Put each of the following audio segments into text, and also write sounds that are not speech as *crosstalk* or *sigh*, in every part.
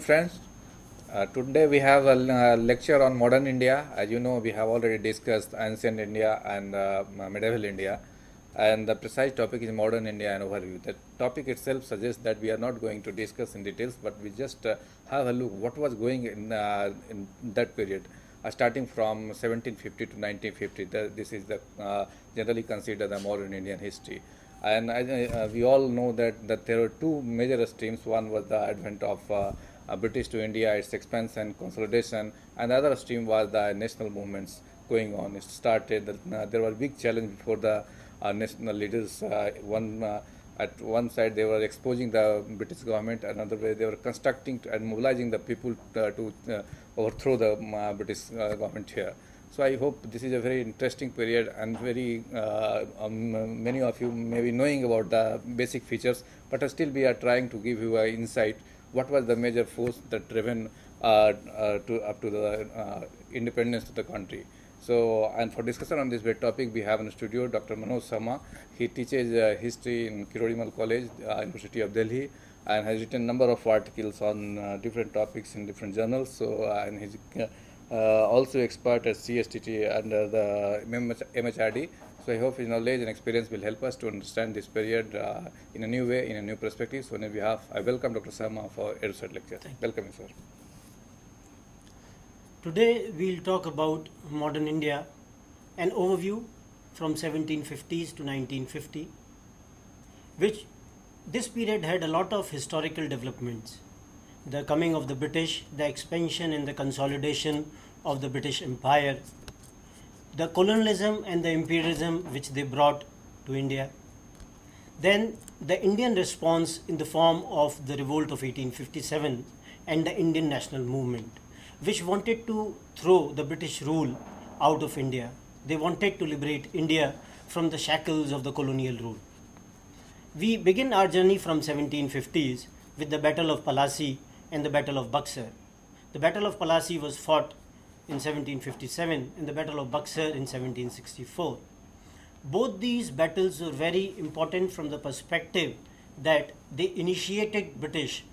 Friends. Uh, today we have a uh, lecture on modern India. As you know, we have already discussed ancient India and uh, medieval India, and the precise topic is modern India and overview. The topic itself suggests that we are not going to discuss in details, but we just uh, have a look what was going in, uh, in that period. Uh, starting from 1750 to 1950, the, this is the generally considered the modern Indian history and uh, we all know that, that there were two major streams. One was the advent of uh, uh, British to India, its expansion and consolidation, and the other stream was the national movements going on. It started, uh, there were big challenge before the uh, national leaders. Uh, one at one side they were exposing the British government, another way they were constructing and mobilizing the people to overthrow the British government here. So I hope this is a very interesting period and very uh, um, many of you may be knowing about the basic features, but still we are trying to give you an insight. What was the major force that driven uh, uh, to up to the uh, independence of the country? So, and for discussion on this great topic, we have in the studio Dr. Manoj Sharma. He teaches uh, history in Kirodimal College, uh, University of Delhi, and has written number of articles on different topics in different journals. So, and he's uh, also expert at CSTT under the MHRD. So I hope his knowledge and experience will help us to understand this period uh, in a new way, in a new perspective. So on behalf, I welcome Dr. Sharma for Edusat lecture. Thank Welcome, sir. Today we'll talk about modern India, an overview from 1750s to 1950, which this period had a lot of historical developments the coming of the British, the expansion and the consolidation of the British Empire, the colonialism and the imperialism which they brought to India, then the Indian response in the form of the revolt of 1857 and the Indian national movement, which wanted to throw the British rule out of India. They wanted to liberate India from the shackles of the colonial rule. We begin our journey from 1750s with the Battle of Plassey and the Battle of Buxar. The Battle of Plassey was fought in 1757 and the Battle of Buxar in 1764. Both these battles were very important from the perspective that they initiated British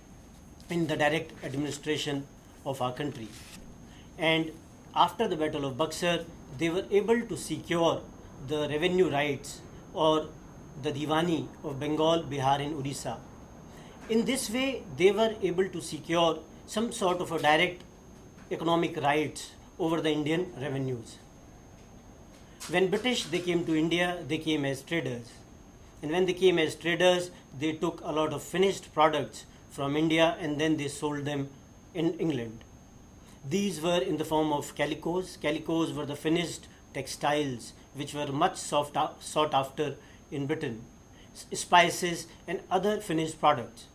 in the direct administration of our country. And after the Battle of Buxar, they were able to secure the revenue rights or the Diwani of Bengal, Bihar and Odisha in this way, they were able to secure some sort of a direct economic rights over the Indian revenues. When British they came to India, they came as traders. And when they came as traders, they took a lot of finished products from India and then they sold them in England. These were in the form of calicos. Calicos were the finished textiles which were much sought after in Britain, spices and other finished products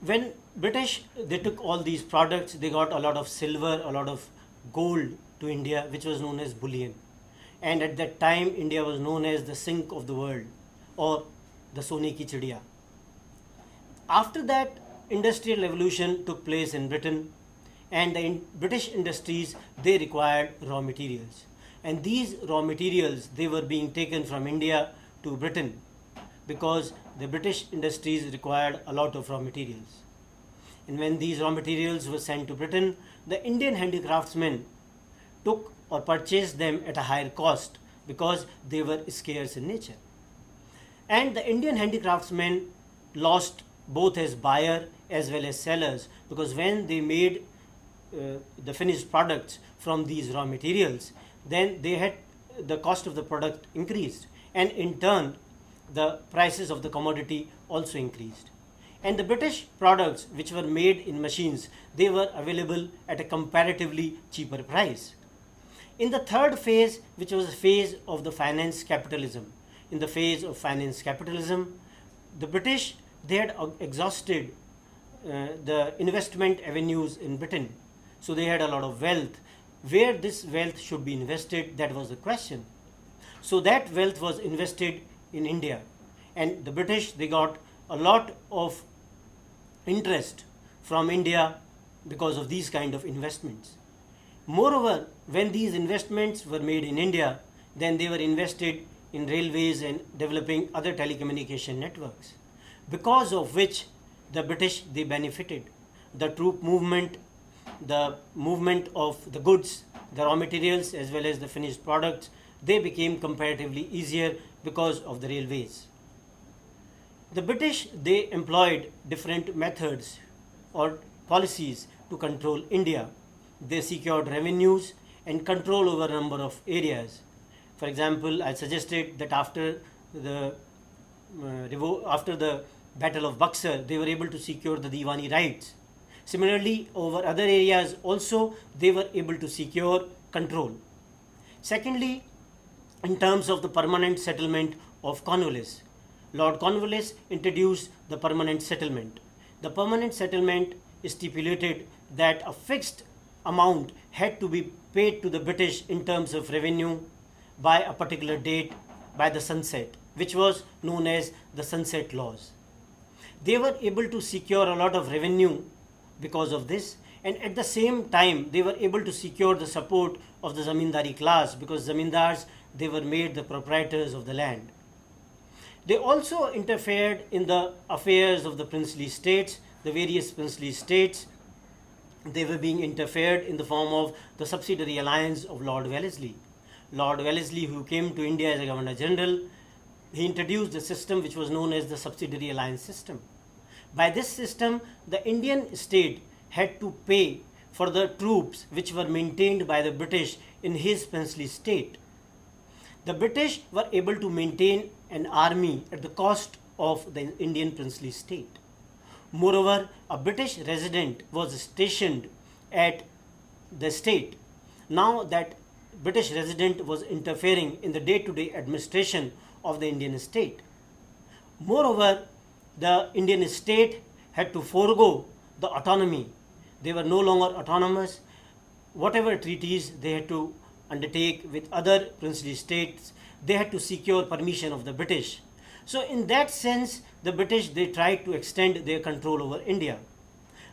when British they took all these products, they got a lot of silver, a lot of gold to India, which was known as bullion. And at that time, India was known as the sink of the world, or the Sone ki chidiya. After that, industrial revolution took place in Britain, and the in British industries they required raw materials, and these raw materials they were being taken from India to Britain because the British industries required a lot of raw materials. And when these raw materials were sent to Britain, the Indian handicraftsmen took or purchased them at a higher cost because they were scarce in nature. And the Indian handicraftsmen lost both as buyer as well as sellers because when they made uh, the finished products from these raw materials, then they had the cost of the product increased and in turn the prices of the commodity also increased. And the British products which were made in machines, they were available at a comparatively cheaper price. In the third phase, which was a phase of the finance capitalism, in the phase of finance capitalism, the British, they had exhausted uh, the investment avenues in Britain. So they had a lot of wealth. Where this wealth should be invested, that was the question. So that wealth was invested in India. And the British, they got a lot of interest from India because of these kind of investments. Moreover, when these investments were made in India, then they were invested in railways and developing other telecommunication networks, because of which the British they benefited. The troop movement, the movement of the goods, the raw materials as well as the finished products, they became comparatively easier because of the railways. The British they employed different methods or policies to control India. They secured revenues and control over a number of areas. For example, I suggested that after the uh, after the Battle of Buxar, they were able to secure the Diwani rights. Similarly, over other areas also, they were able to secure control. Secondly, in terms of the permanent settlement of Cornwallis, Lord Cornwallis introduced the permanent settlement. The permanent settlement stipulated that a fixed amount had to be paid to the British in terms of revenue by a particular date by the sunset, which was known as the sunset laws. They were able to secure a lot of revenue because of this, and at the same time, they were able to secure the support of the zamindari class because zamindars they were made the proprietors of the land. They also interfered in the affairs of the princely states, the various princely states. They were being interfered in the form of the subsidiary alliance of Lord Wellesley. Lord Wellesley, who came to India as a Governor General, he introduced a system which was known as the subsidiary alliance system. By this system, the Indian state had to pay for the troops which were maintained by the British in his princely state. The British were able to maintain an army at the cost of the Indian princely state. Moreover, a British resident was stationed at the state. Now that British resident was interfering in the day-to-day administration of the Indian state. Moreover, the Indian state had to forego the autonomy. They were no longer autonomous. Whatever treaties they had to undertake with other princely states, they had to secure permission of the British. So in that sense, the British, they tried to extend their control over India.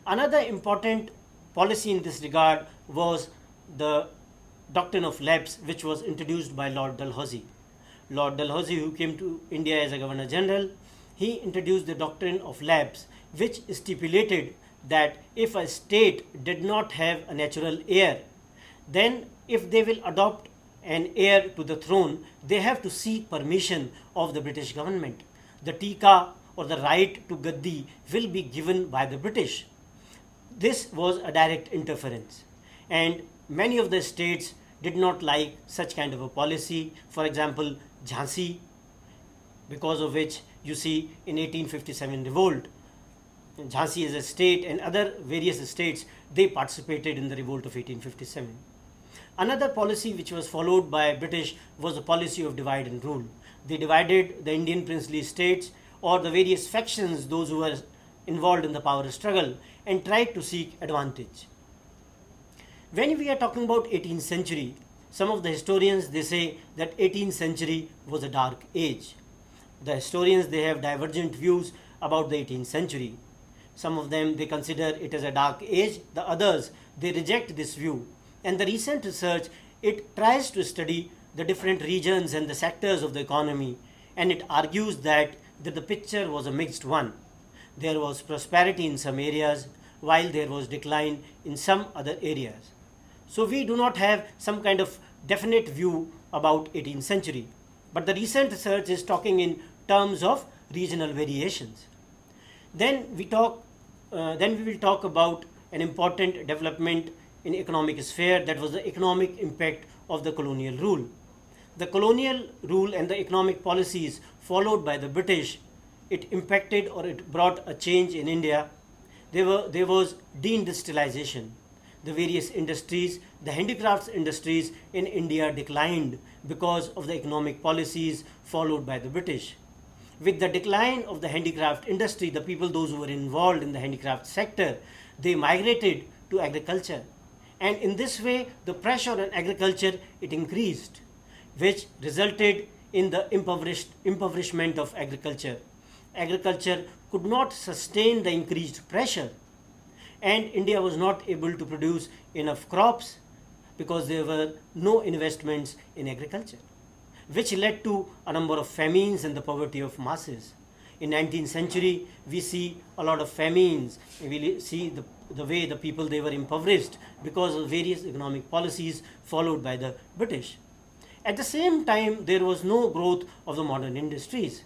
Another important policy in this regard was the doctrine of lapse, which was introduced by Lord Dalhousie. Lord Dalhousie, who came to India as a Governor General, he introduced the doctrine of lapse, which stipulated that if a state did not have a natural heir, then if they will adopt an heir to the throne, they have to seek permission of the British government. The tika or the right to gaddi will be given by the British. This was a direct interference, and many of the states did not like such kind of a policy. For example, Jhansi, because of which you see in 1857 revolt, Jhansi as a state and other various states, they participated in the revolt of 1857. Another policy which was followed by British was the policy of divide and rule. They divided the Indian princely states or the various factions, those who were involved in the power struggle, and tried to seek advantage. When we are talking about 18th century, some of the historians they say that 18th century was a dark age. The historians they have divergent views about the 18th century. Some of them they consider it as a dark age, the others they reject this view and the recent research, it tries to study the different regions and the sectors of the economy and it argues that, that the picture was a mixed one. There was prosperity in some areas while there was decline in some other areas. So we do not have some kind of definite view about 18th century. But the recent research is talking in terms of regional variations. Then we talk, uh, then we will talk about an important development in economic sphere that was the economic impact of the colonial rule. The colonial rule and the economic policies followed by the British, it impacted or it brought a change in India. There, were, there was deindustrialization. The various industries, the handicrafts industries in India declined because of the economic policies followed by the British. With the decline of the handicraft industry, the people, those who were involved in the handicraft sector, they migrated to agriculture and in this way the pressure on agriculture it increased which resulted in the impoverished, impoverishment of agriculture. Agriculture could not sustain the increased pressure and india was not able to produce enough crops because there were no investments in agriculture which led to a number of famines and the poverty of masses in 19th century we see a lot of famines. We see the, the way the people they were impoverished because of various economic policies followed by the british. At the same time there was no growth of the modern industries.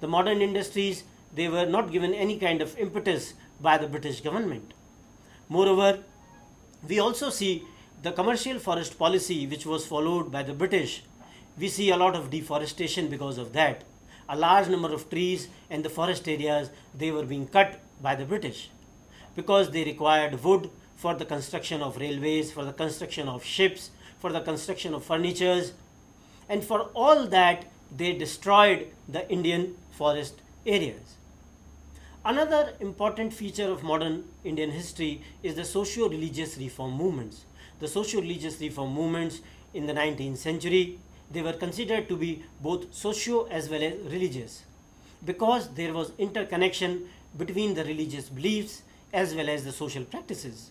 The modern industries they were not given any kind of impetus by the british government. Moreover we also see the commercial forest policy which was followed by the british. We see a lot of deforestation because of that a large number of trees in the forest areas they were being cut by the british because they required wood for the construction of railways for the construction of ships for the construction of furnitures. And for all that they destroyed the indian forest areas. Another important feature of modern indian history is the socio-religious reform movements. The socio-religious reform movements in the 19th century they were considered to be both socio as well as religious. Because there was interconnection between the religious beliefs as well as the social practices.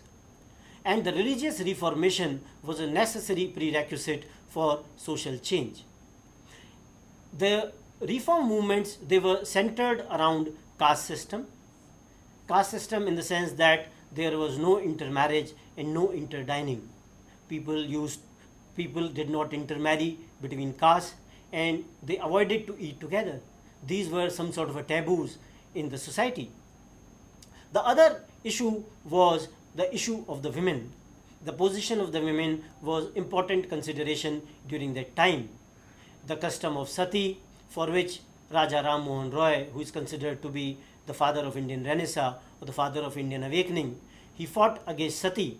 And the religious reformation was a necessary prerequisite for social change. The reform movements they were centered around caste system. Caste system in the sense that there was no intermarriage and no interdining. People used people did not intermarry between castes and they avoided to eat together. These were some sort of a taboos in the society. The other issue was the issue of the women. The position of the women was important consideration during that time. The custom of sati, for which Raja Ram Mohan Roy, who is considered to be the father of Indian Renaissance or the father of Indian awakening, he fought against sati,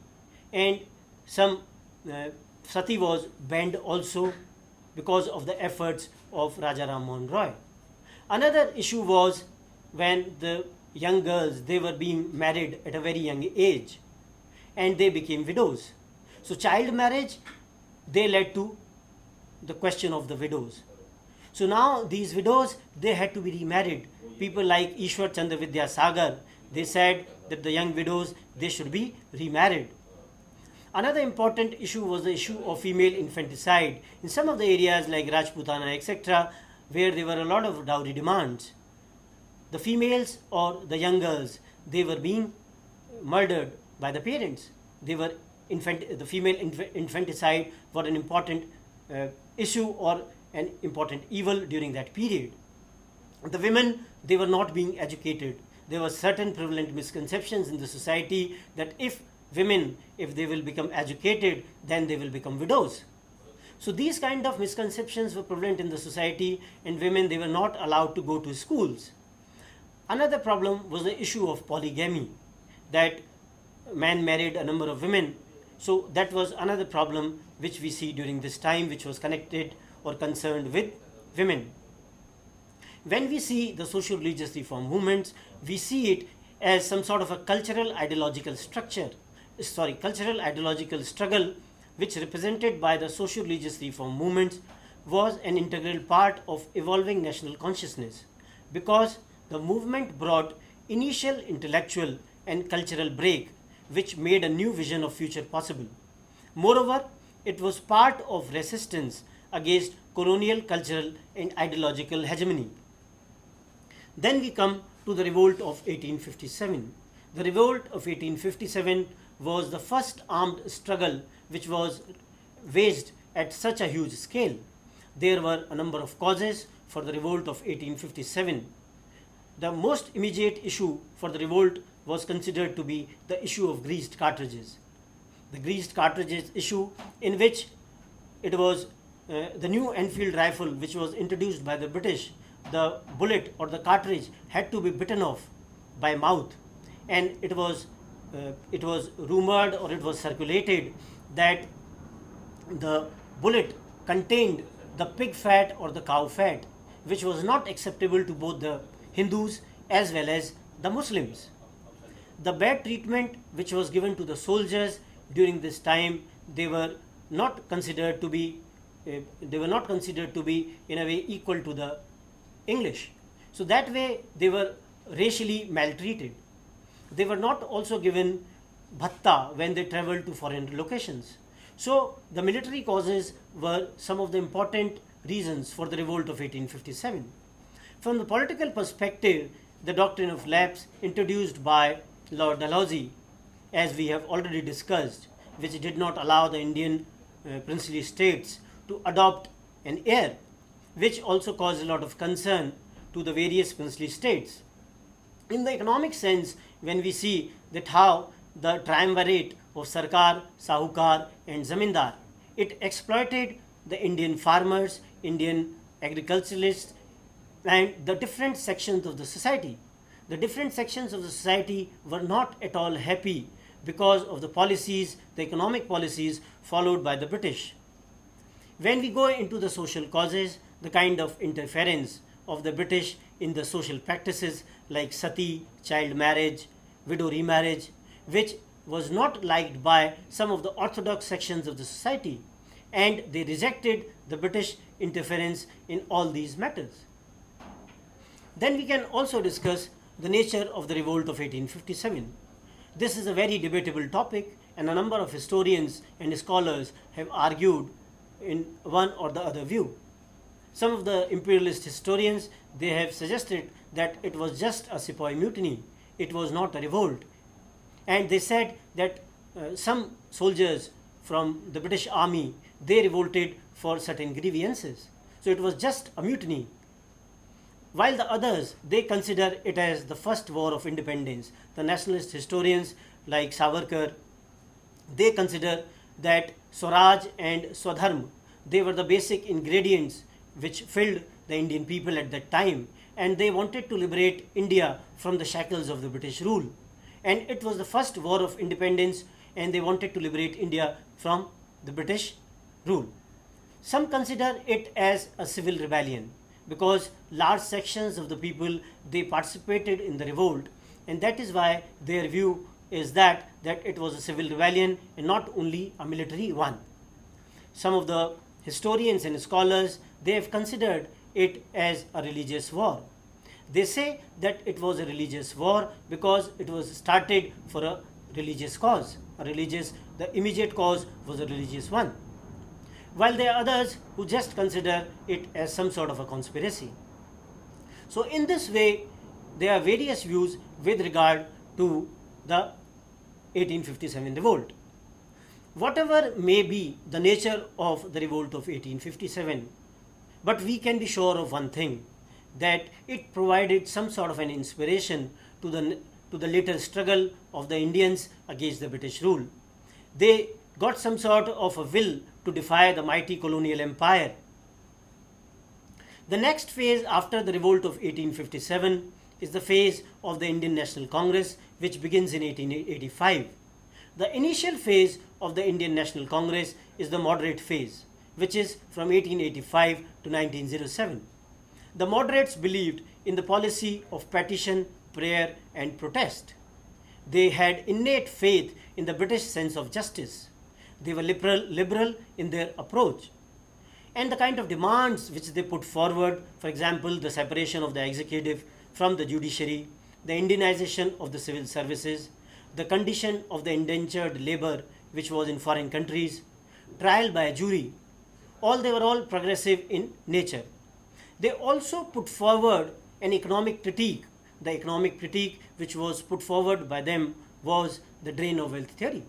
and some uh, sati was banned also because of the efforts of Raja Roy. Another issue was when the young girls they were being married at a very young age and they became widows. So child marriage they led to the question of the widows. So now these widows they had to be remarried. People like Ishwar Chandra Vidya Sagar they said that the young widows they should be remarried Another important issue was the issue of female infanticide. In some of the areas like Rajputana, etc., where there were a lot of dowry demands, the females or the young girls, they were being murdered by the parents. They were infant, the female inf- infanticide was an important uh, issue or an important evil during that period. The women, they were not being educated. There were certain prevalent misconceptions in the society that if women, if they will become educated, then they will become widows. So these kind of misconceptions were prevalent in the society and women, they were not allowed to go to schools. Another problem was the issue of polygamy, that man married a number of women. So that was another problem which we see during this time, which was connected or concerned with women. When we see the social religious reform movements, we see it as some sort of a cultural ideological structure sorry, cultural ideological struggle which represented by the socio-religious reform movements was an integral part of evolving national consciousness because the movement brought initial intellectual and cultural break which made a new vision of future possible. Moreover, it was part of resistance against colonial cultural and ideological hegemony. Then we come to the revolt of 1857. The revolt of 1857 was the first armed struggle which was waged at such a huge scale. There were a number of causes for the revolt of 1857. The most immediate issue for the revolt was considered to be the issue of greased cartridges. The greased cartridges issue, in which it was uh, the new Enfield rifle, which was introduced by the British, the bullet or the cartridge had to be bitten off by mouth, and it was it was rumored or it was circulated that the bullet contained the pig fat or the cow fat, which was not acceptable to both the Hindus as well as the Muslims. The bad treatment which was given to the soldiers during this time, they were not considered to be uh, they were not considered to be in a way equal to the English. So that way they were racially maltreated. They were not also given bhatta when they traveled to foreign locations. So the military causes were some of the important reasons for the revolt of 1857. From the political perspective, the doctrine of lapse introduced by Lord Dalhousie, as we have already discussed, which did not allow the Indian uh, princely states to adopt an heir, which also caused a lot of concern to the various princely states. In the economic sense, when we see that how the triumvirate of Sarkar, Sahukar, and Zamindar, it exploited the Indian farmers, Indian agriculturalists, and the different sections of the society. The different sections of the society were not at all happy because of the policies, the economic policies followed by the British. When we go into the social causes, the kind of interference of the British in the social practices like sati, child marriage, widow remarriage, which was not liked by some of the orthodox sections of the society, and they rejected the British interference in all these matters. Then we can also discuss the nature of the revolt of 1857. This is a very debatable topic, and a number of historians and scholars have argued in one or the other view. Some of the imperialist historians they have suggested that it was just a sepoy mutiny, it was not a revolt, and they said that uh, some soldiers from the British army they revolted for certain grievances. So it was just a mutiny. While the others they consider it as the first war of independence. The nationalist historians like Savarkar they consider that Swaraj and Swadharma they were the basic ingredients which filled the Indian people at that time and they wanted to liberate India from the shackles of the British rule. And it was the first war of independence and they wanted to liberate India from the British rule. Some consider it as a civil rebellion because large sections of the people they participated in the revolt and that is why their view is that that it was a civil rebellion and not only a military one. Some of the historians and scholars they have considered it as a religious war. They say that it was a religious war because it was started for a religious cause. A religious, the immediate cause was a religious one. While there are others who just consider it as some sort of a conspiracy. So, in this way, there are various views with regard to the 1857 revolt. Whatever may be the nature of the revolt of 1857, but we can be sure of one thing that it provided some sort of an inspiration to the, to the later struggle of the Indians against the British rule. They got some sort of a will to defy the mighty colonial empire. The next phase after the revolt of 1857 is the phase of the Indian National Congress, which begins in 1885. The initial phase of the Indian National Congress is the moderate phase, which is from 1885 to 1907. The moderates believed in the policy of petition, prayer, and protest. They had innate faith in the British sense of justice. They were liberal, liberal in their approach. And the kind of demands which they put forward, for example, the separation of the executive from the judiciary, the Indianization of the civil services, the condition of the indentured labor which was in foreign countries, trial by a jury, all they were all progressive in nature. They also put forward an economic critique. The economic critique which was put forward by them was the drain of wealth theory.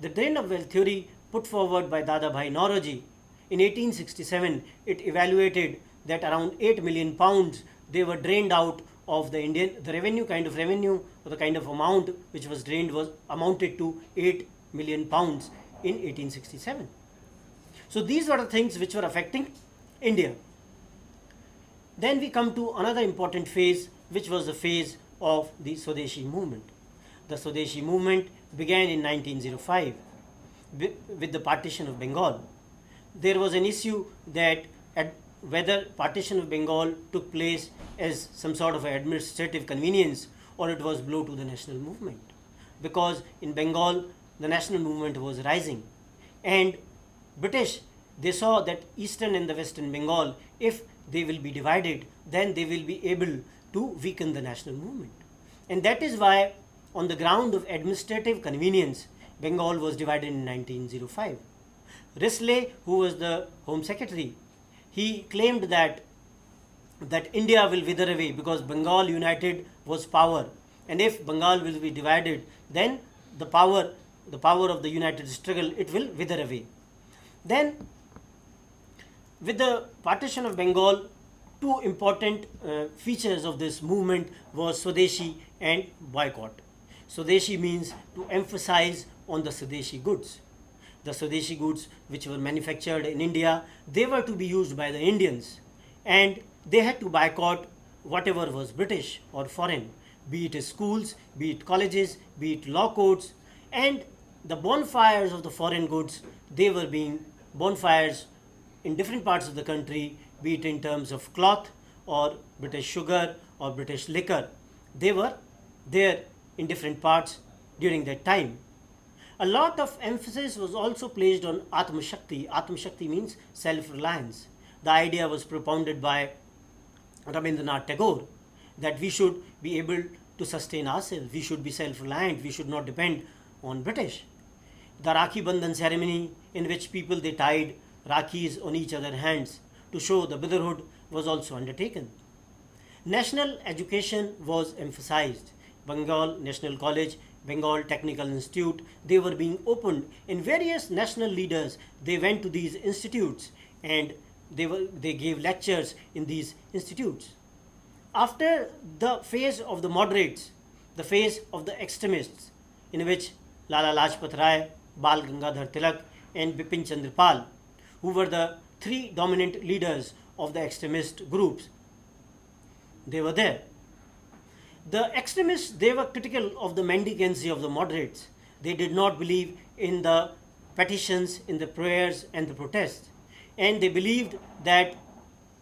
The drain of wealth theory put forward by Dadabhai Naoroji in 1867 it evaluated that around 8 million pounds they were drained out of the Indian the revenue kind of revenue or the kind of amount which was drained was amounted to 8 million pounds in 1867. So these were the things which were affecting India. Then we come to another important phase which was the phase of the Swadeshi movement. The Swadeshi movement began in 1905 with the partition of Bengal. There was an issue that whether partition of Bengal took place as some sort of administrative convenience or it was blow to the national movement. Because in Bengal the national movement was rising and British they saw that eastern and the western Bengal if they will be divided then they will be able to weaken the national movement. And that is why on the ground of administrative convenience Bengal was divided in 1905. Risley, who was the Home Secretary, he claimed that that India will wither away because Bengal united was power, and if Bengal will be divided, then the power, the power of the united struggle, it will wither away. Then, with the partition of Bengal, two important uh, features of this movement was Swadeshi and boycott. Swadeshi means to emphasize on the Swadeshi goods. The Swadeshi goods which were manufactured in India, they were to be used by the Indians and they had to boycott whatever was British or foreign, be it schools, be it colleges, be it law courts, and the bonfires of the foreign goods, they were being bonfires in different parts of the country, be it in terms of cloth or British sugar or British liquor. They were there in different parts during that time. A lot of emphasis was also placed on Atma Shakti. Atma Shakti means self reliance. The idea was propounded by Rabindranath Tagore that we should be able to sustain ourselves, we should be self reliant, we should not depend on British. The Rakhi Bandhan ceremony, in which people they tied Rakhis on each other's hands to show the brotherhood, was also undertaken. National education was emphasized. Bengal National College, Bengal Technical Institute, they were being opened In various national leaders, they went to these institutes and they, were, they gave lectures in these institutes. After the phase of the moderates, the phase of the extremists, in which Lala Lajpat Rai, Bal Gangadhar Tilak, and Bipin Chandra Pal, who were the three dominant leaders of the extremist groups, they were there. The extremists, they were critical of the mendicancy of the moderates. They did not believe in the petitions, in the prayers, and the protests. And they believed that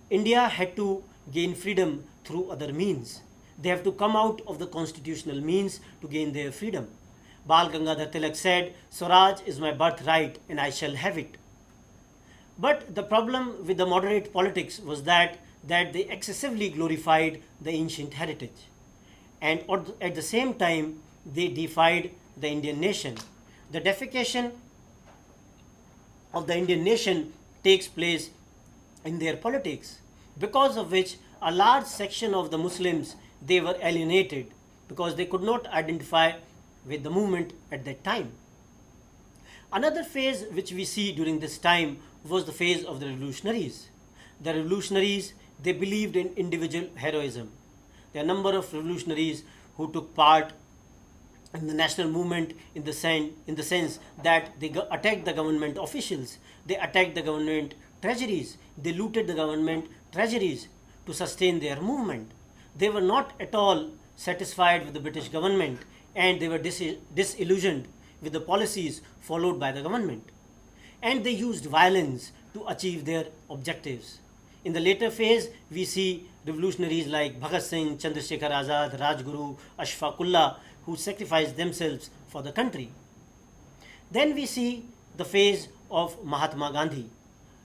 India had to gain freedom through other means. They have to come out of the constitutional means to gain their freedom. Bal Gangadhar Tilak said, Swaraj is my birthright and I shall have it. But the problem with the moderate politics was that, that they excessively glorified the ancient heritage and at the same time they defied the Indian nation. The defecation of the Indian nation takes place in their politics, because of which a large section of the Muslims they were alienated because they could not identify with the movement at that time. Another phase which we see during this time was the phase of the revolutionaries. The revolutionaries they believed in individual heroism there are a number of revolutionaries who took part in the national movement in the, sen- in the sense that they go- attacked the government officials, they attacked the government treasuries, they looted the government treasuries to sustain their movement. They were not at all satisfied with the British government and they were dis- disillusioned with the policies followed by the government. And they used violence to achieve their objectives. In the later phase, we see revolutionaries like Bhagat Singh, Chandrasekhar Azad, Rajguru, Ashfaqullah, who sacrificed themselves for the country. Then we see the phase of Mahatma Gandhi,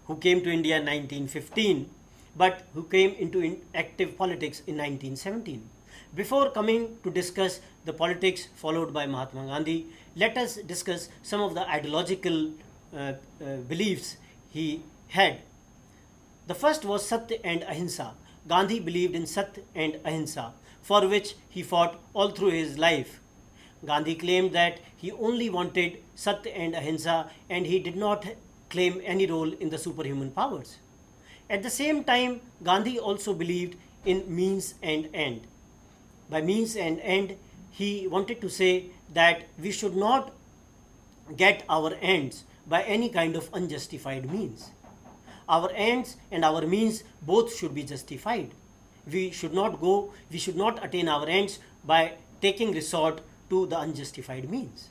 who came to India in 1915, but who came into active politics in 1917. Before coming to discuss the politics followed by Mahatma Gandhi, let us discuss some of the ideological uh, uh, beliefs he had the first was Satya and Ahimsa. Gandhi believed in Satya and Ahimsa, for which he fought all through his life. Gandhi claimed that he only wanted Satya and Ahimsa and he did not claim any role in the superhuman powers. At the same time, Gandhi also believed in means and end. By means and end, he wanted to say that we should not get our ends by any kind of unjustified means. Our ends and our means both should be justified. We should not go, we should not attain our ends by taking resort to the unjustified means.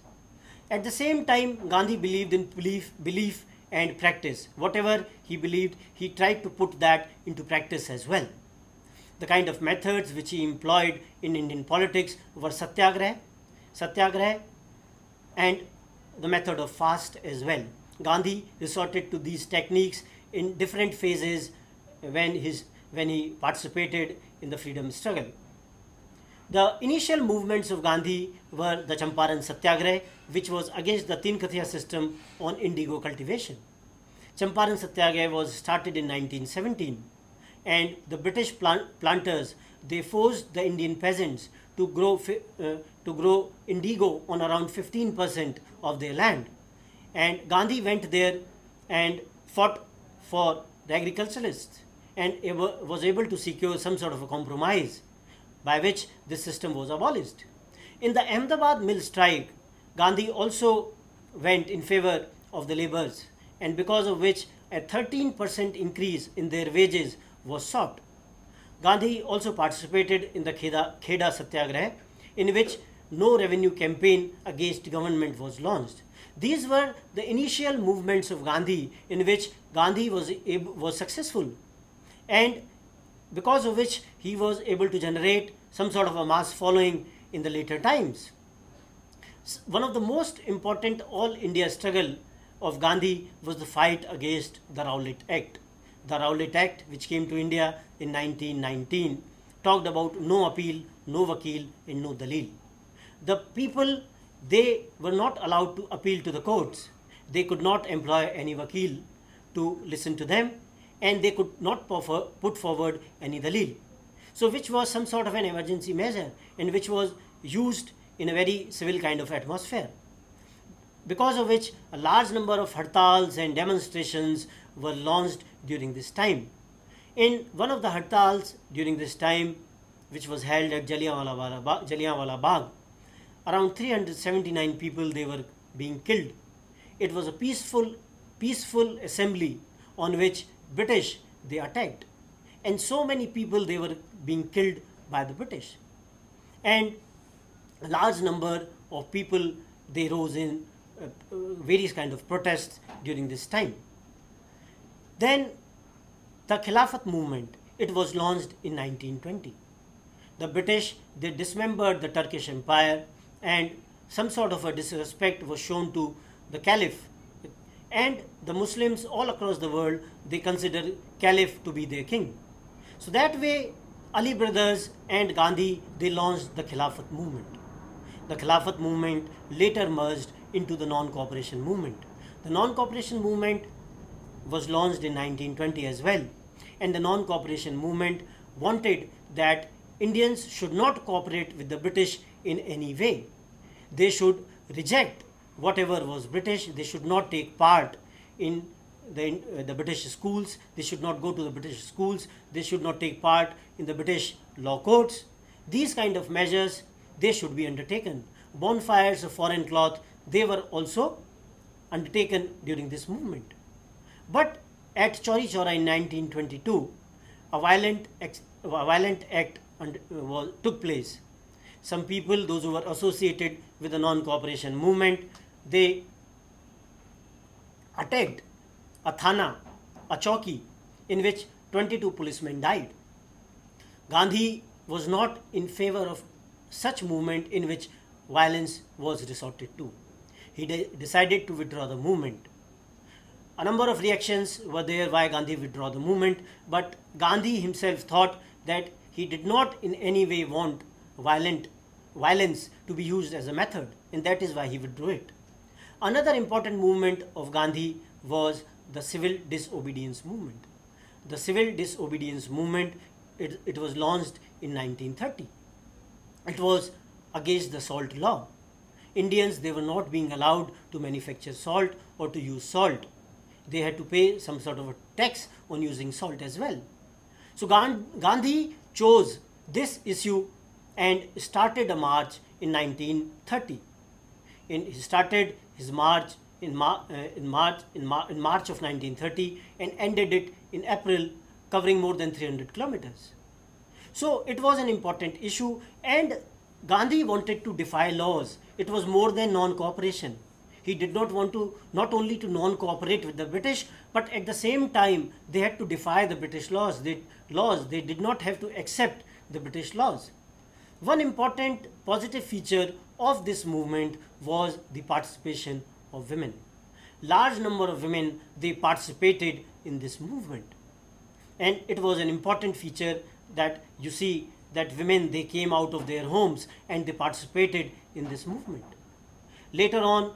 At the same time, Gandhi believed in belief, belief and practice. Whatever he believed, he tried to put that into practice as well. The kind of methods which he employed in Indian politics were satyagraha, satyagraha, and the method of fast as well. Gandhi resorted to these techniques in different phases when, his, when he participated in the freedom struggle. The initial movements of Gandhi were the Champaran Satyagraha, which was against the Teen Kathiya system on indigo cultivation. Champaran Satyagraha was started in 1917. And the British plant- planters they forced the Indian peasants to grow uh, to grow indigo on around 15% of their land and Gandhi went there and fought for the agriculturalists and was able to secure some sort of a compromise by which this system was abolished. In the Ahmedabad mill strike, Gandhi also went in favor of the laborers and because of which a 13% increase in their wages was sought. Gandhi also participated in the Kheda, Kheda Satyagraha, in which no revenue campaign against government was launched. These were the initial movements of Gandhi in which Gandhi was, was successful and because of which he was able to generate some sort of a mass following in the later times. One of the most important all India struggle of Gandhi was the fight against the Rowlatt Act. The Rowlatt Act, which came to India in 1919, talked about no appeal, no vakil, and no dalil. The people they were not allowed to appeal to the courts. They could not employ any vakil to listen to them, and they could not put forward any dalil. So, which was some sort of an emergency measure, and which was used in a very civil kind of atmosphere because of which a large number of hartals and demonstrations were launched during this time. In one of the hartals during this time, which was held at Jallianwala Ba- Jallianwala Bagh, around 379 people they were being killed. It was a peaceful, peaceful assembly on which British they attacked, and so many people they were being killed by the British, and a large number of people they rose in uh, various kind of protests during this time then the khilafat movement it was launched in 1920 the british they dismembered the turkish empire and some sort of a disrespect was shown to the caliph. And the muslims all across the world they consider caliph to be their king. So that way ali brothers and gandhi they launched the khilafat movement. The Khilafat movement later merged into the non cooperation movement. The non cooperation movement was launched in 1920 as well, and the non cooperation movement wanted that Indians should not cooperate with the British in any way. They should reject whatever was British, they should not take part in the, uh, the British schools, they should not go to the British schools, they should not take part in the British law courts. These kind of measures they should be undertaken. Bonfires of foreign cloth they were also undertaken during this movement. But at Chauri Chaura in 1922, a violent, ex- a violent act und- was, took place. Some people, those who were associated with the non-cooperation movement, they attacked a thana, a chowki, in which 22 policemen died. Gandhi was not in favor of such movement in which violence was resorted to. He de- decided to withdraw the movement. A number of reactions were there why Gandhi withdraw the movement, but Gandhi himself thought that he did not in any way want violent violence to be used as a method, and that is why he withdrew it. Another important movement of Gandhi was the civil disobedience movement. The civil disobedience movement it, it was launched in 1930. It was against the salt law. Indians they were not being allowed to manufacture salt or to use salt. They had to pay some sort of a tax on using salt as well. So Gandhi chose this issue and started a march in 1930. In, he started his march in, Mar- uh, in, March, in, Mar- in March of 1930 and ended it in April, covering more than 300 kilometers. So it was an important issue, and Gandhi wanted to defy laws. It was more than non cooperation. He did not want to, not only to non cooperate with the British, but at the same time, they had to defy the British laws. They, laws. they did not have to accept the British laws. One important positive feature of this movement was the participation of women. Large number of women they participated in this movement, and it was an important feature that you see that women they came out of their homes and they participated in this movement. Later on,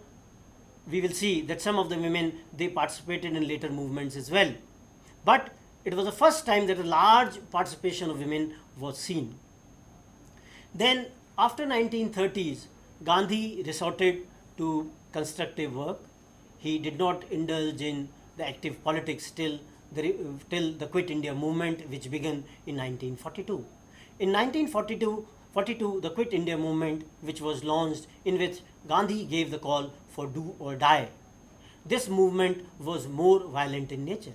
we will see that some of the women they participated in later movements as well, but It was the first time that a large participation of women was seen. Then, after 1930s, Gandhi resorted to constructive work. He did not indulge in the active politics till the, till the Quit India movement, which began in 1942. In 1942, 42, the Quit India movement, which was launched, in which Gandhi gave the call for do or die. This movement was more violent in nature.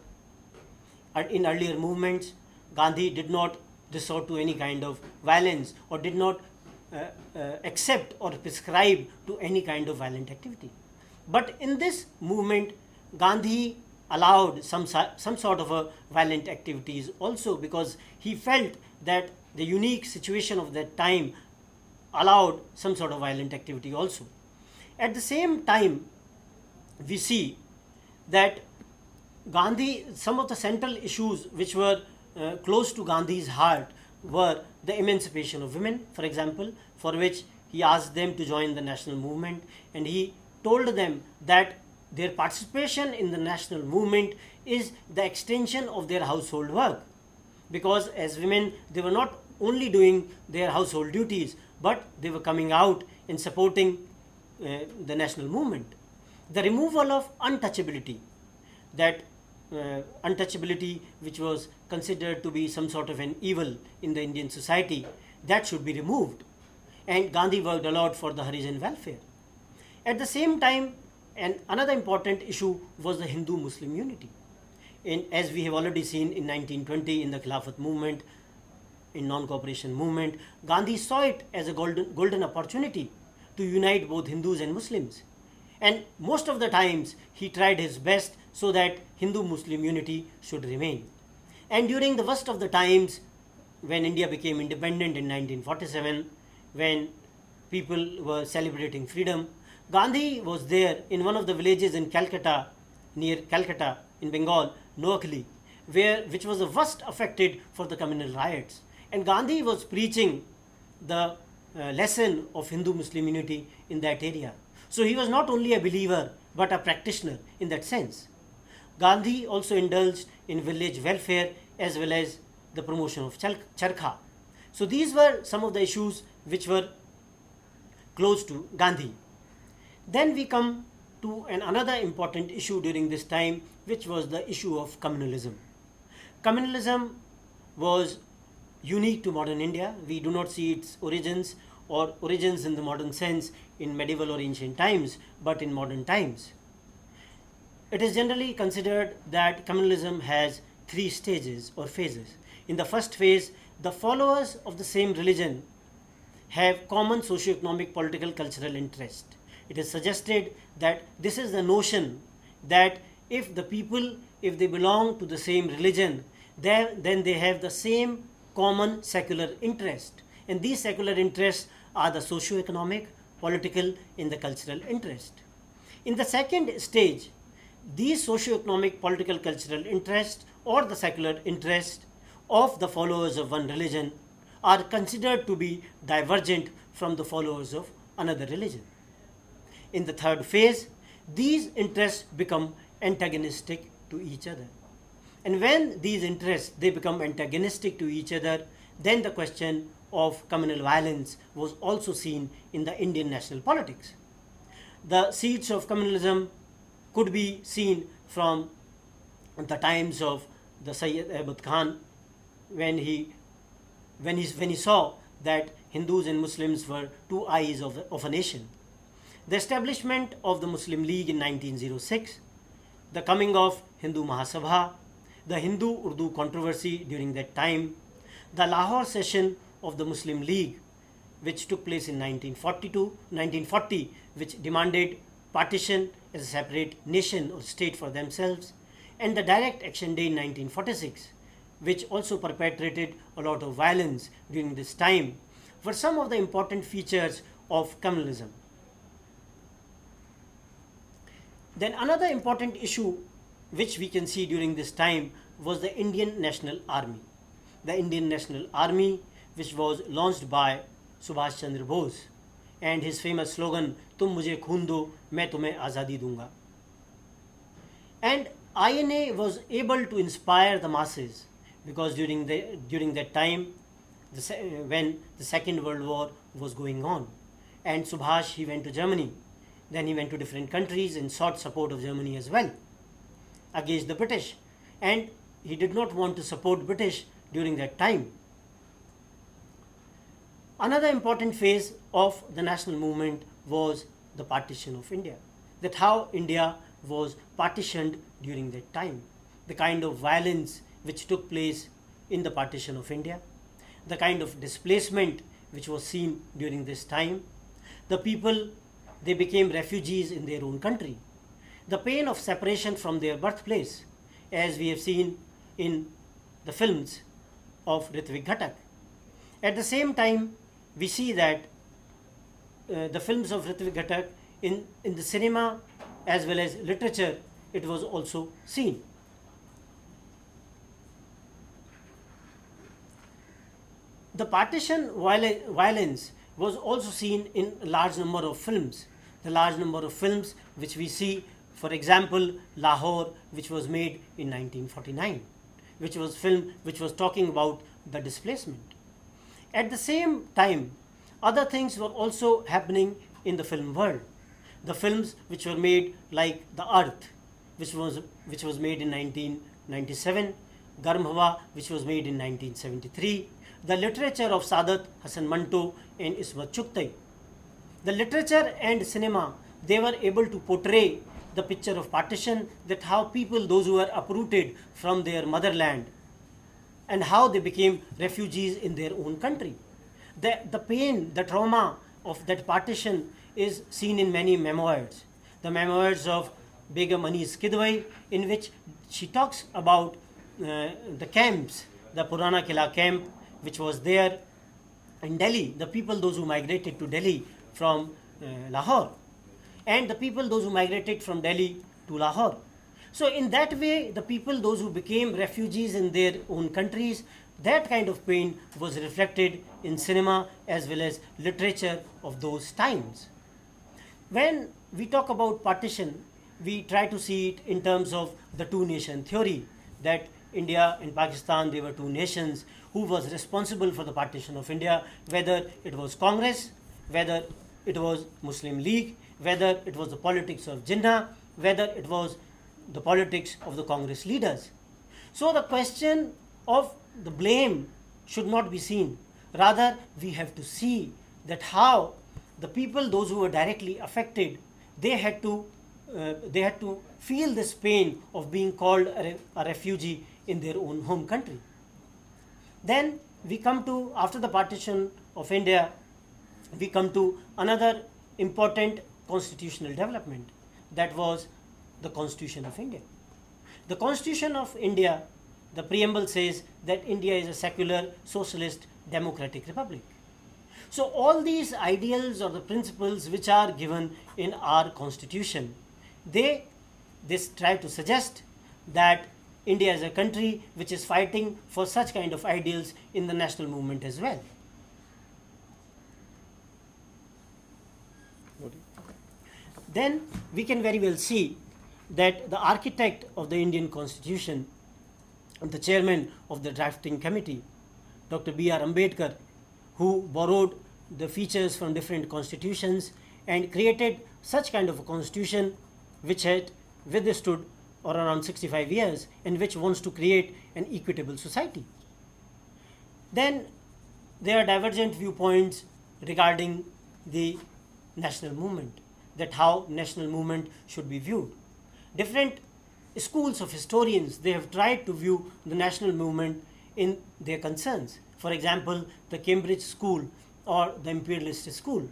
In earlier movements, Gandhi did not resort to any kind of violence or did not uh, uh, accept or prescribe to any kind of violent activity. But in this movement, Gandhi allowed some, some sort of a violent activities also because he felt that the unique situation of that time allowed some sort of violent activity also. At the same time, we see that Gandhi, some of the central issues which were uh, close to Gandhi's heart were the emancipation of women, for example, for which he asked them to join the national movement. And he told them that their participation in the national movement is the extension of their household work. Because as women they were not only doing their household duties but they were coming out and supporting uh, the national movement the removal of untouchability that uh, untouchability which was considered to be some sort of an evil in the indian society that should be removed. And gandhi worked a lot for the harijan welfare. At the same time and another important issue was the hindu muslim unity. In, as we have already seen in 1920 in the khilafat movement in non-cooperation movement gandhi saw it as a golden, golden opportunity to unite both hindus and muslims and most of the times he tried his best so that Hindu-Muslim unity should remain. And during the worst of the times, when India became independent in 1947, when people were celebrating freedom, Gandhi was there in one of the villages in Calcutta, near Calcutta in Bengal, Noakhali, where which was the worst affected for the communal riots. And Gandhi was preaching the uh, lesson of Hindu-Muslim unity in that area. So he was not only a believer but a practitioner in that sense. Gandhi also indulged in village welfare as well as the promotion of charkha. So these were some of the issues which were close to Gandhi. Then we come to an another important issue during this time which was the issue of communalism. Communalism was unique to modern India. We do not see its origins or origins in the modern sense in medieval or ancient times, but in modern times. It is generally considered that communalism has three stages or phases. In the first phase, the followers of the same religion have common socio-economic, political, cultural interest. It is suggested that this is the notion that if the people, if they belong to the same religion, then then they have the same common secular interest. And these secular interests are the socio-economic, political, and the cultural interest. In the second stage, these socio-economic, political, cultural interest or the secular interest of the followers of one religion are considered to be divergent from the followers of another religion. In the third phase, these interests become antagonistic to each other. And when these interests they become antagonistic to each other, then the question of communal violence was also seen in the Indian national politics. The seeds of communalism could be seen from the times of the Sayyid Ahmad Khan when he, when he, when he saw that Hindus and Muslims were two eyes of, of a nation. The establishment of the Muslim League in 1906, the coming of Hindu Mahasabha, the Hindu-Urdu controversy during that time, the Lahore session of the Muslim League, which took place in 1942, 1940, which demanded partition as a separate nation or state for themselves, and the Direct Action Day in 1946, which also perpetrated a lot of violence during this time, were some of the important features of communalism. Then another important issue which we can see during this time was the Indian National Army. The Indian National Army which was launched by Subhash Chandra Bose and his famous slogan, Tum mujhe khoon do, main tumhe azadi dunga. And INA was able to inspire the masses because during the during that time, the, when the Second World War was going on, and Subhash he went to Germany, then he went to different countries and sought support of Germany as well against the British, and he did not want to support British during that time. Another important phase of the national movement was the partition of India. That how India was partitioned during that time, the kind of violence which took place in the partition of India, the kind of displacement which was seen during this time, the people they became refugees in their own country, the pain of separation from their birthplace, as we have seen in the films of Ritvik Ghatak. At the same time, we see that uh, the films of Ritvik Ghatak in, in the cinema as well as literature, it was also seen. The partition violence was also seen in a large number of films. The large number of films which we see, for example, Lahore, which was made in 1949, which was film which was talking about the displacement. At the same time, other things were also happening in the film world. The films which were made like The Earth, which was, which was made in 1997, Garm Hawa, which was made in 1973, the literature of Saadat Hasan Manto and Ismat Chughtai. The literature and cinema, they were able to portray the picture of partition that how people, those who were uprooted from their motherland, and how they became refugees in their own country. The, the pain, the trauma of that partition is seen in many memoirs. The memoirs of Begum Anis Kidwai, in which she talks about uh, the camps, the Purana Kila camp, which was there in Delhi, the people, those who migrated to Delhi from uh, Lahore, and the people, those who migrated from Delhi to Lahore. So in that way, the people, those who became refugees in their own countries, that kind of pain was reflected in cinema as well as literature of those times. When we talk about partition, we try to see it in terms of the two nation theory that India and Pakistan, they were two nations who was responsible for the partition of India, whether it was Congress, whether it was Muslim League, whether it was the politics of Jinnah, whether it was the politics of the Congress leaders. So the question of the blame should not be seen. Rather, we have to see that how the people, those who were directly affected, they had to, uh, they had to feel this pain of being called a, a refugee in their own home country. Then we come to, after the partition of India, we come to another important constitutional development that was the Constitution of India. The Constitution of India, the preamble says that India is a secular, socialist, democratic republic. So all these ideals or the principles which are given in our constitution, they this try to suggest that India is a country which is fighting for such kind of ideals in the national movement as well. Then we can very well see that the architect of the Indian Constitution, and the chairman of the drafting committee, Dr. B.R. Ambedkar, who borrowed the features from different constitutions and created such kind of a constitution which had withstood or around 65 years and which wants to create an equitable society. Then there are divergent viewpoints regarding the national movement, that how national movement should be viewed different schools of historians, they have tried to view the national movement in their concerns. For example, the Cambridge School or the Imperialist School.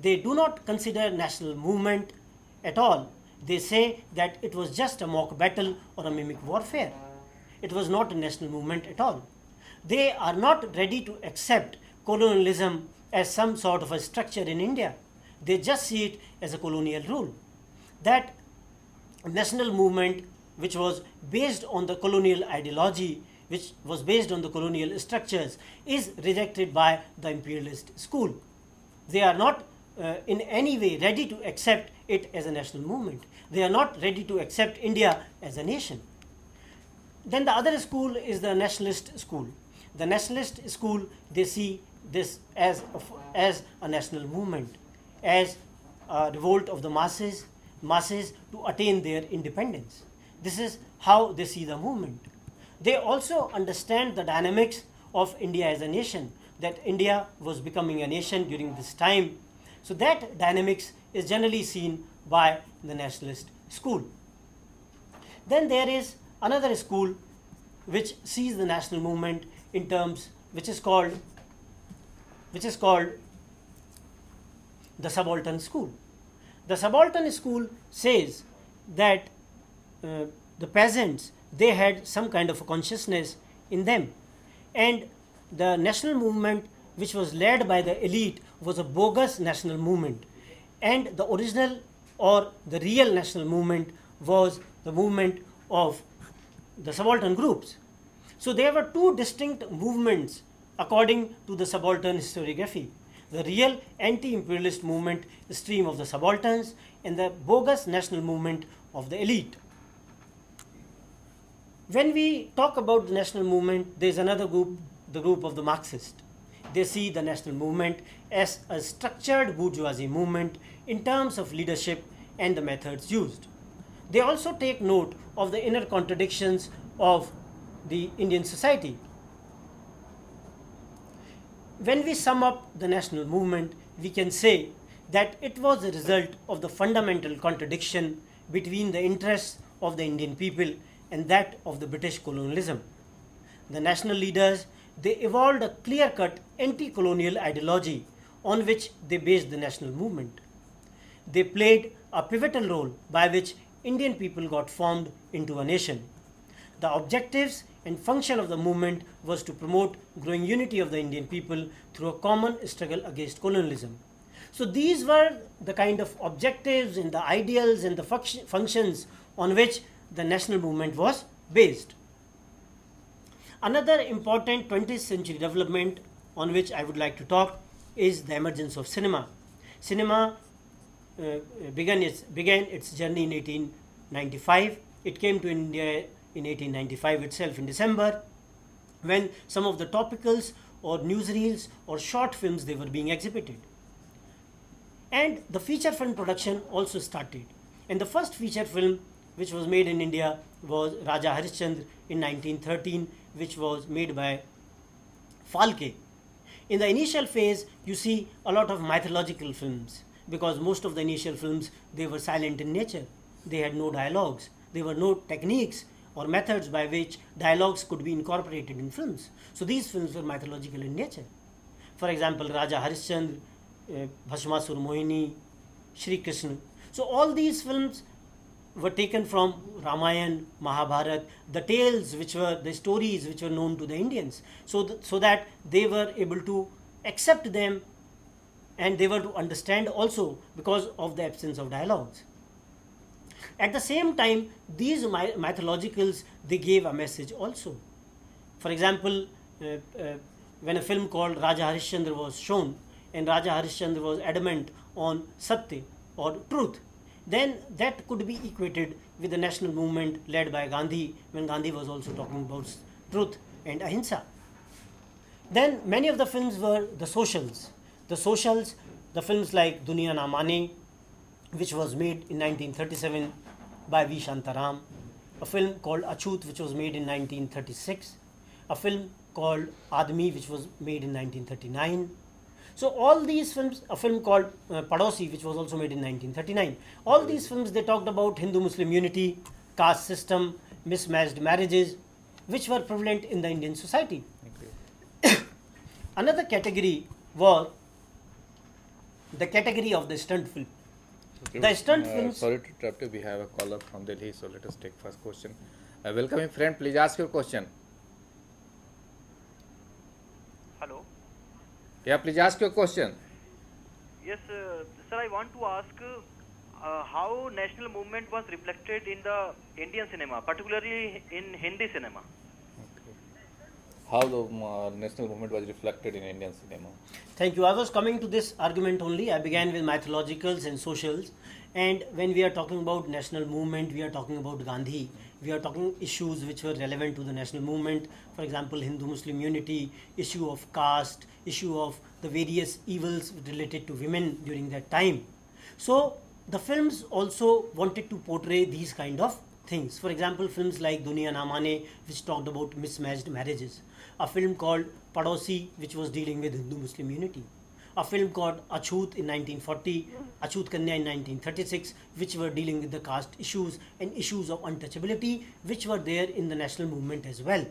They do not consider national movement at all. They say that it was just a mock battle or a mimic warfare. It was not a national movement at all. They are not ready to accept colonialism as some sort of a structure in India. They just see it as a colonial rule. That national movement which was based on the colonial ideology, which was based on the colonial structures, is rejected by the imperialist school. They are not uh, in any way ready to accept it as a national movement. They are not ready to accept India as a nation. Then the other school is the nationalist school. The nationalist school, they see this as a, as a national movement, as uh, a revolt of the masses, masses to attain their independence. This is how they see the movement. They also understand the dynamics of India as a nation, that India was becoming a nation during this time. So that dynamics is generally seen by the nationalist school. Then there is another school which sees the national movement in terms which is called which is called the subaltern school. The subaltern school says that uh, the peasants they had some kind of a consciousness in them. And the national movement which was led by the elite was a bogus national movement. And the original or the real national movement was the movement of the subaltern groups. So there were two distinct movements according to the subaltern historiography the real anti-imperialist movement stream of the subalterns and the bogus national movement of the elite when we talk about the national movement, there is another group, the group of the Marxists. They see the national movement as a structured bourgeoisie movement in terms of leadership and the methods used. They also take note of the inner contradictions of the Indian society. When we sum up the national movement, we can say that it was a result of the fundamental contradiction between the interests of the Indian people and that of the British colonialism. The national leaders they evolved a clear-cut anti-colonial ideology on which they based the national movement. They played a pivotal role by which Indian people got formed into a nation. The objectives and function of the movement was to promote growing unity of the Indian people through a common struggle against colonialism. So these were the kind of objectives and the ideals and the func- functions on which the national movement was based. Another important 20th century development on which I would like to talk is the emergence of cinema. Cinema uh, began, its, began its journey in 1895. It came to India in 1895 itself in December when some of the topicals or newsreels or short films they were being exhibited. And the feature film production also started. And the first feature film which was made in India was Raja Harishchandra in 1913, which was made by Phalke. In the initial phase, you see a lot of mythological films because most of the initial films they were silent in nature. They had no dialogues. There were no techniques or methods by which dialogues could be incorporated in films. So these films were mythological in nature. For example, Raja Harishchandra, uh, Bhasmasur Mohini, Shri Krishna. So all these films were taken from Ramayana, Mahabharata, the tales which were the stories which were known to the Indians, so th- so that they were able to accept them, and they were to understand also because of the absence of dialogues. At the same time, these mythologicals they gave a message also. For example, uh, uh, when a film called Raja Harishchandra was shown, and Raja Harishchandra was adamant on satya or truth, then that could be equated with the national movement led by Gandhi when Gandhi was also talking about truth and ahimsa. Then many of the films were the socials. The socials, the films like Duniya Na Mane, which was made in 1937 by V. Shantaram, a film called Achut, which was made in 1936, a film called Admi, which was made in 1939. So all these films, a film called uh, Padosi, which was also made in 1939, all these films they talked about Hindu-Muslim unity, caste system, mismatched marriages, which were prevalent in the Indian society. *coughs* Another category was the category of the stunt film. The stunt Uh, films. Sorry to interrupt you. We have a caller from Delhi, so let us take first question. Uh, welcome, friend. Please ask your question. Hello. Yeah, please ask your question. Yes, uh, sir. I want to ask uh, how national movement was reflected in the Indian cinema, particularly in Hindi cinema. how the uh, national movement was reflected in Indian cinema. Thank you. I was coming to this argument only. I began with mythologicals and socials. And when we are talking about national movement, we are talking about Gandhi. We are talking issues which were relevant to the national movement. For example, Hindu Muslim unity, issue of caste, issue of the various evils related to women during that time. So the films also wanted to portray these kind of things. For example, films like Duniya Na Mane, which talked about mismatched marriages. A film called Padosi, which was dealing with Hindu Muslim unity. A film called Achut in 1940, Achut Kanya in 1936, which were dealing with the caste issues and issues of untouchability, which were there in the national movement as well.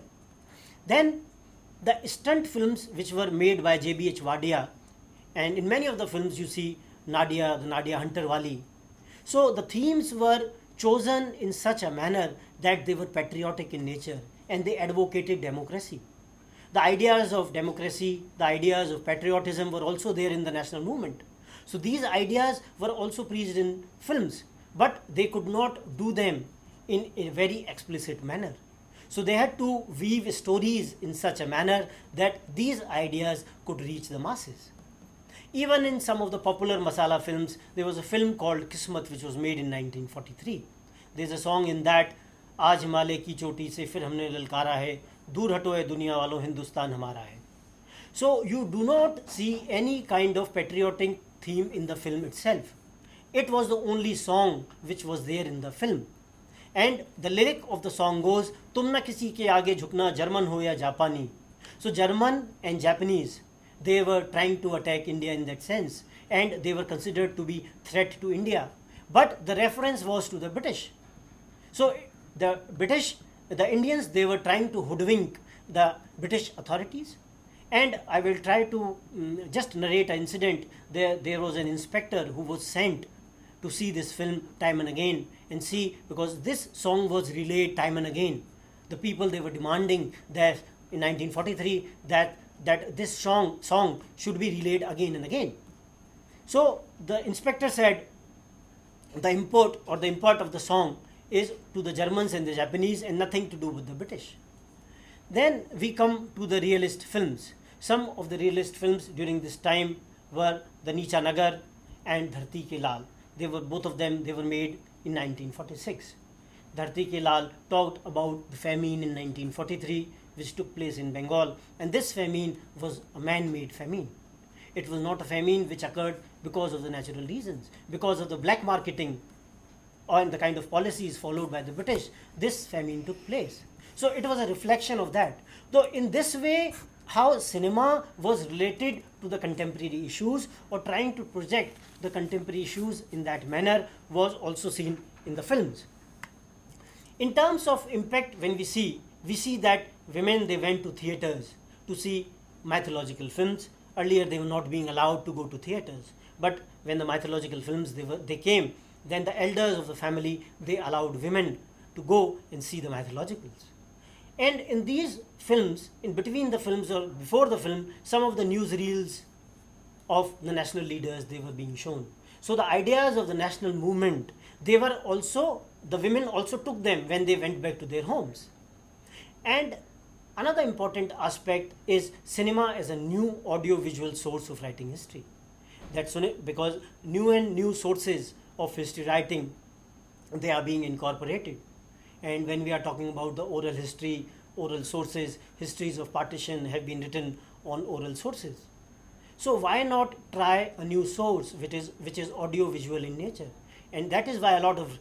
Then the stunt films which were made by JBH Wadia, and in many of the films you see Nadia, the Nadia Hunter Wali. So the themes were chosen in such a manner that they were patriotic in nature and they advocated democracy the ideas of democracy, the ideas of patriotism were also there in the national movement. So these ideas were also preached in films, but they could not do them in a very explicit manner. So they had to weave stories in such a manner that these ideas could reach the masses. Even in some of the popular masala films, there was a film called Kismat which was made in 1943. There's a song in that, Aaj Himale ki choti se fir humne lalkara hai, दूर हटो है, दुनिया वालों, हिंदुस्तान हमारा है। So you do not see any kind of patriotic theme in the film itself it was the only song which was there in the film and the lyric of the song goes तुम ना किसी के आगे झुकना, German हो या जापानी. So German and Japanese they were trying to attack India in that sense and they were considered to be threat to India but the reference was to the British so the British the Indians, they were trying to hoodwink the British authorities. And I will try to mm, just narrate an incident. There, there was an inspector who was sent to see this film time and again and see because this song was relayed time and again. The people they were demanding that in 1943 that that this song song should be relayed again and again. So the inspector said the import or the import of the song is to the Germans and the Japanese and nothing to do with the British. Then we come to the realist films. Some of the realist films during this time were the Neecha Nagar and Dharti Ke Lal. They were both of them. They were made in 1946. Dharti Ke Lal talked about the famine in 1943, which took place in Bengal, and this famine was a man-made famine. It was not a famine which occurred because of the natural reasons, because of the black marketing and the kind of policies followed by the British, this famine took place. So it was a reflection of that. Though in this way, how cinema was related to the contemporary issues or trying to project the contemporary issues in that manner was also seen in the films. In terms of impact, when we see, we see that women they went to theaters to see mythological films. Earlier, they were not being allowed to go to theaters, but when the mythological films they were they came, then the elders of the family they allowed women to go and see the mythologicals. And in these films in between the films or before the film some of the newsreels of the national leaders they were being shown. So the ideas of the national movement they were also the women also took them when they went back to their homes. And another important aspect is cinema as a new audio visual source of writing history. That's because new and new sources of history writing they are being incorporated. And when we are talking about the oral history oral sources histories of partition have been written on oral sources. So why not try a new source which is which is audio visual in nature? And that is why a lot of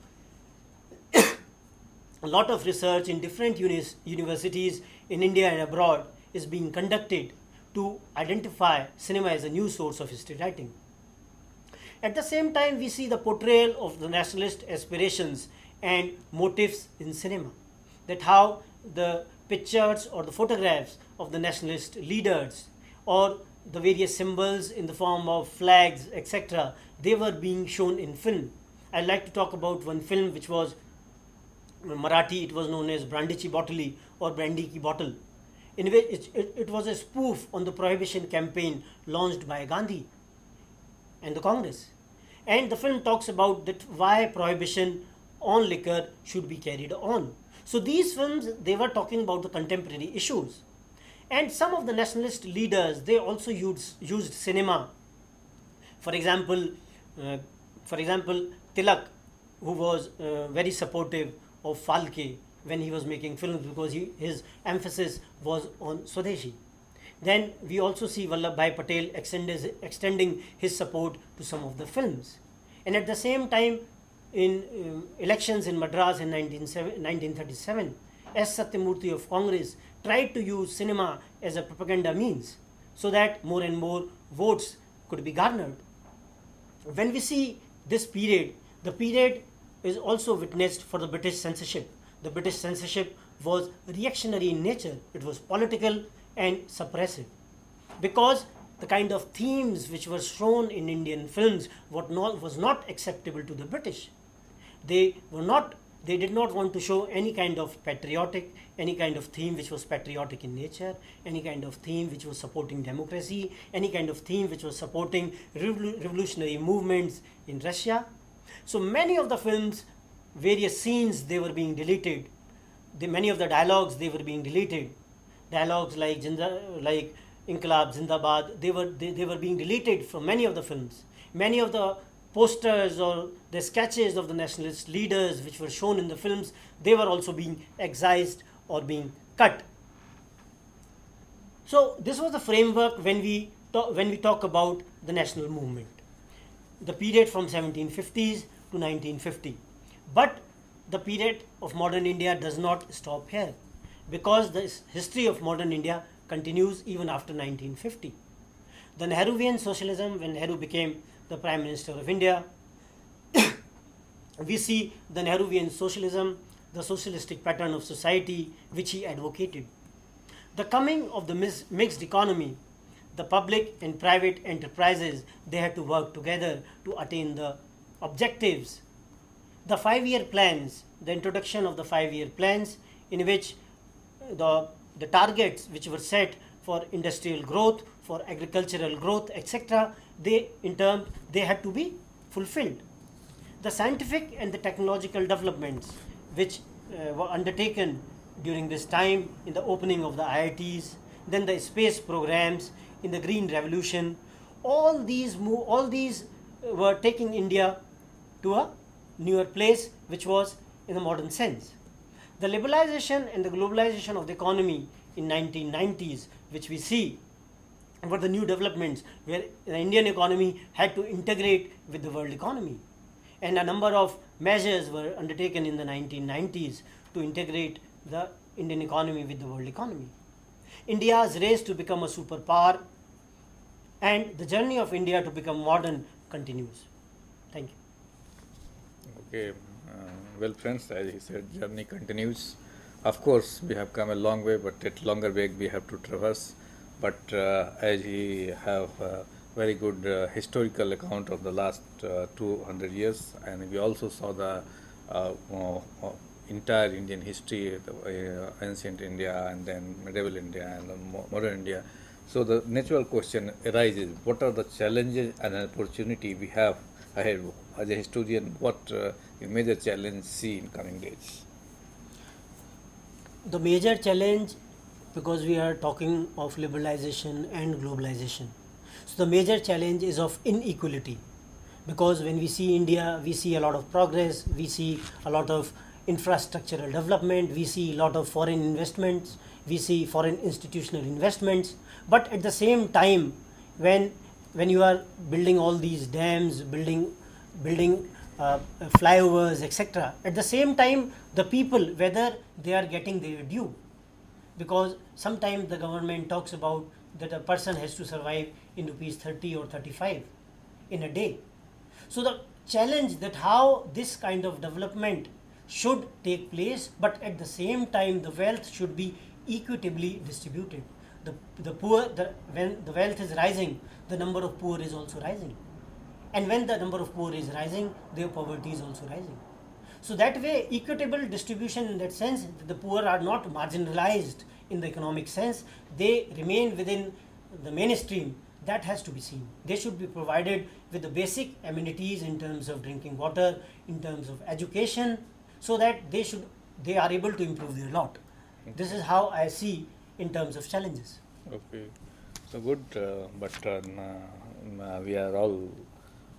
*coughs* a lot of research in different unis, universities in India and abroad is being conducted to identify cinema as a new source of history writing. At the same time, we see the portrayal of the nationalist aspirations and motives in cinema. That how the pictures or the photographs of the nationalist leaders or the various symbols in the form of flags, etc., they were being shown in film. I'd like to talk about one film which was Marathi, it was known as Brandichi Bottle or Brandy Ki Bottle. In which it, it, it was a spoof on the prohibition campaign launched by Gandhi and the Congress. And the film talks about that why prohibition on liquor should be carried on. So these films they were talking about the contemporary issues. And some of the nationalist leaders, they also used, used cinema. For example, uh, for example, Tilak, who was uh, very supportive of Phalke when he was making films because he, his emphasis was on Swadeshi. Then we also see Vallabhbhai Patel extending his support to some of the films. And at the same time, in um, elections in Madras in 1937, S. Satyamurthy of Congress tried to use cinema as a propaganda means so that more and more votes could be garnered. When we see this period, the period is also witnessed for the British censorship. The British censorship was reactionary in nature, it was political and suppressive. Because the kind of themes which were shown in Indian films not, was not acceptable to the British. They were not they did not want to show any kind of patriotic, any kind of theme which was patriotic in nature, any kind of theme which was supporting democracy, any kind of theme which was supporting revolutionary movements in Russia. So many of the films, various scenes, they were being deleted. The, many of the dialogues, they were being deleted. Dialogues like Jinda, like Inqilab, Zindabad, they were, they, they were being deleted from many of the films. Many of the posters or the sketches of the nationalist leaders which were shown in the films, they were also being excised or being cut. So this was the framework when we talk, when we talk about the national movement, the period from 1750s to 1950. But the period of modern India does not stop here because the history of modern India continues even after 1950. The Nehruvian socialism, when Nehru became the Prime Minister of India. *coughs* we see the Nehruvian socialism, the socialistic pattern of society which he advocated. The coming of the mixed economy, the public and private enterprises, they had to work together to attain the objectives. The five-year plans, the introduction of the five-year plans in which the, the targets which were set for industrial growth, for agricultural growth, etc., they in turn they had to be fulfilled. The scientific and the technological developments which uh, were undertaken during this time in the opening of the IITs, then the space programs in the green revolution, all these move, all these uh, were taking India to a newer place which was in the modern sense. The liberalization and the globalization of the economy in 1990s which we see were the new developments where the Indian economy had to integrate with the world economy. And a number of measures were undertaken in the 1990s to integrate the Indian economy with the world economy. India's race to become a superpower and the journey of India to become modern continues. Thank you. Okay, well, friends, as he said, journey continues. Of course, we have come a long way, but at longer way we have to traverse but uh, as he have a very good uh, historical account of the last uh, 200 years and we also saw the entire Indian history, the, ancient India and then medieval India and modern India. So the natural question arises, what are the challenges and opportunity we have ahead as a historian, what uh, major challenge see in coming days? The major challenge because we are talking of liberalization and globalization. So the major challenge is of inequality because when we see India, we see a lot of progress, we see a lot of infrastructural development, we see a lot of foreign investments, we see foreign institutional investments, but at the same time, when when you are building all these dams, building building uh, flyovers, etc., at the same time, the people, whether they are getting their due, because sometimes the government talks about that a person has to survive in rupees 30 or 35 in a day. So the challenge that how this kind of development should take place, but at the same time the wealth should be equitably distributed. The, the poor, the, when the wealth is rising, the number of poor is also rising. And when the number of poor is rising, their poverty is also rising. So that way, equitable distribution in that sense, the poor are not marginalized in the economic sense, they remain within the mainstream. That has to be seen. They should be provided with the basic amenities in terms of drinking water, in terms of education, so that they should they are able to improve their lot. This is how I see in terms of challenges. Okay, so good, uh, but uh, uh, we are all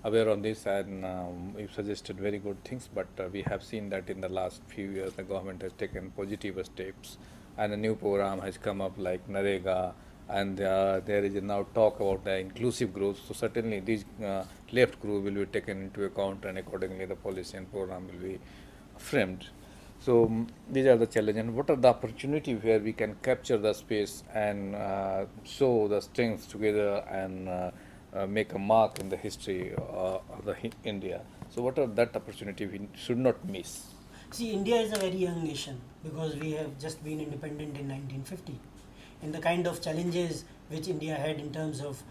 aware on this and um, you suggested very good things, but uh, we have seen that in the last few years the government has taken positive steps and a new program has come up like NREGA and uh, there is now talk about the inclusive growth. So certainly this uh, left group will be taken into account and accordingly the policy and program will be framed. So mm, these are the challenges. And what are the opportunity where we can capture the space and uh, show the strengths together and uh, make a mark in the history uh, of the India. So what are that opportunity we should not miss? See, India is a very young nation because we have just been independent in 1950. And the kind of challenges which India had in terms of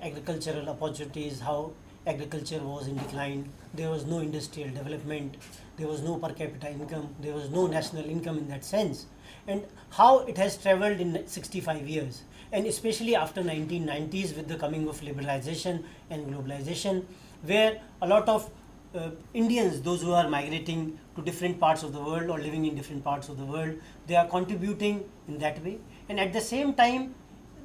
agricultural opportunities, how agriculture was in decline, there was no industrial development, there was no per capita income, there was no national income in that sense, and how it has traveled in 65 years. And especially after 1990s with the coming of liberalization and globalization, where a lot of uh, Indians, those who are migrating to different parts of the world or living in different parts of the world, they are contributing in that way. And at the same time,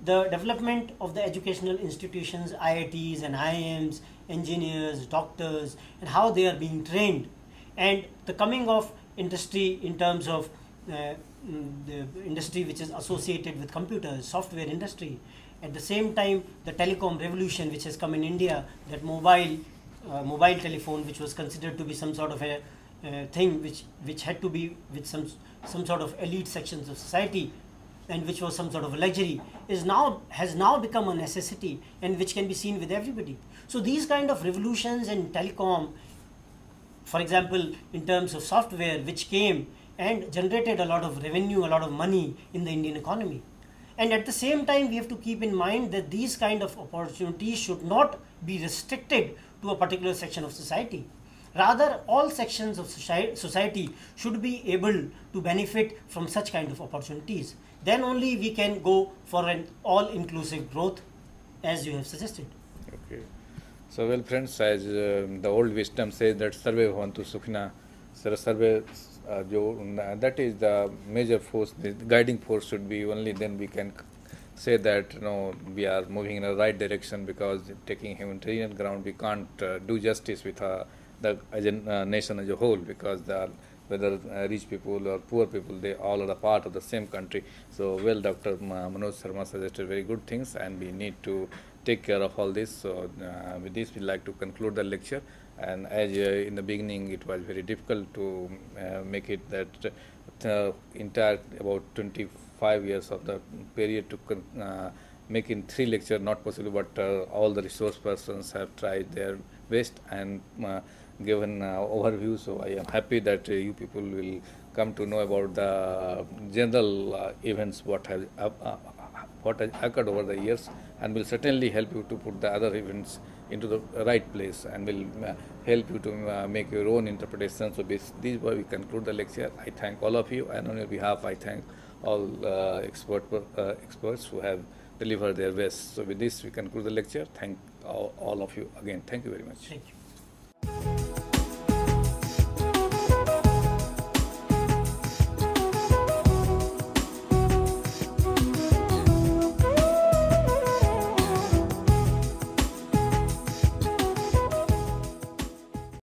the development of the educational institutions, IITs and IIMs, engineers, doctors, and how they are being trained, and the coming of industry in terms of the industry which is associated with computers, software industry. At the same time, the telecom revolution which has come in India, that mobile uh, mobile telephone, which was considered to be some sort of a thing which which had to be with some some sort of elite sections of society, and which was some sort of a luxury, is now has now become a necessity and which can be seen with everybody. So these kind of revolutions in telecom, for example, in terms of software, which came and generated a lot of revenue, a lot of money in the Indian economy. And at the same time, we have to keep in mind that these kind of opportunities should not be restricted to a particular section of society. Rather, all sections of society should be able to benefit from such kind of opportunities. Then only we can go for an all-inclusive growth, as you have suggested. Okay. So well, friends, as um, the old wisdom says that "Sarve bhavantu sukhina," sarve, that is the major force. The guiding force should be only then we can say that you know we are moving in the right direction because taking humanitarian ground we can't uh, do justice with uh, the uh, nation as a whole because the whether uh, rich people or poor people they all are a part of the same country so well dr Ma- manoj sharma suggested very good things and we need to take care of all this so with this we'd like to conclude the lecture and as uh, in the beginning it was very difficult to uh, make it that uh, entire about 25 years of the period to make in three lecture not possible but uh, all the resource persons have tried their best and uh, given uh, overview. So i am happy that you people will come to know about the general events what has what has occurred over the years and will certainly help you to put the other events into the right place and will uh, help you to uh, make your own interpretation. So this, is why we conclude the lecture. I thank all of you and on your behalf I thank all uh, expert, uh, experts who have delivered their best. So with this we conclude the lecture. Thank all, all of you again. Thank you very much. Thank you.